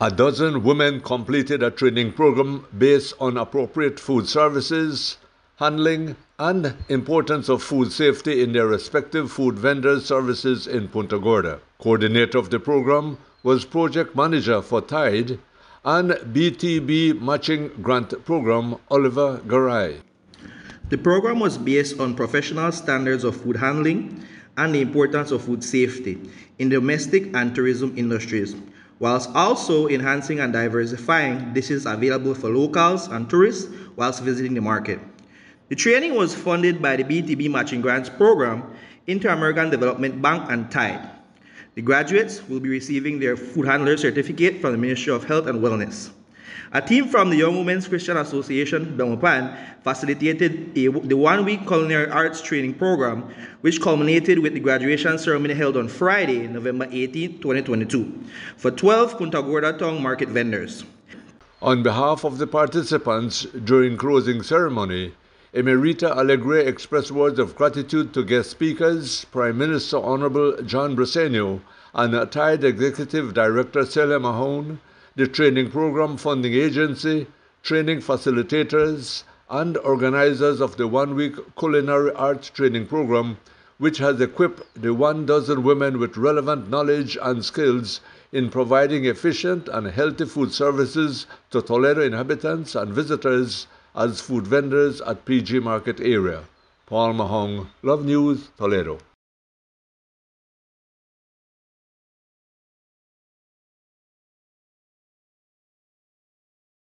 A dozen women completed a training program based on appropriate food services, handling, and importance of food safety in their respective food vendors services in Punta Gorda. Coordinator of the program was project manager for Tide and BTB Matching Grant Program, Oliver Garay. The program was based on professional standards of food handling and the importance of food safety in domestic and tourism industries, whilst also enhancing and diversifying dishes available for locals and tourists whilst visiting the market. The training was funded by the BTB Matching Grants Program, Inter-American Development Bank, and TIDE. The graduates will be receiving their food handler certificate from the Ministry of Health and Wellness. A team from the Young Women's Christian Association, Belmopan, facilitated a, the one-week culinary arts training program, which culminated with the graduation ceremony held on Friday, November 18, 2022, for 12 Punta Gorda Town market vendors. On behalf of the participants during closing ceremony, Emerita Alegre expressed words of gratitude to guest speakers, Prime Minister Honorable John Briceño, and TIDE Executive Director Celia Mahung, the Training Program Funding Agency, training facilitators, and organizers of the one week culinary arts training program, which has equipped the one dozen women with relevant knowledge and skills in providing efficient and healthy food services to Toledo inhabitants and visitors as food vendors at PG Market area. Paul Mahung, Love News, Toledo.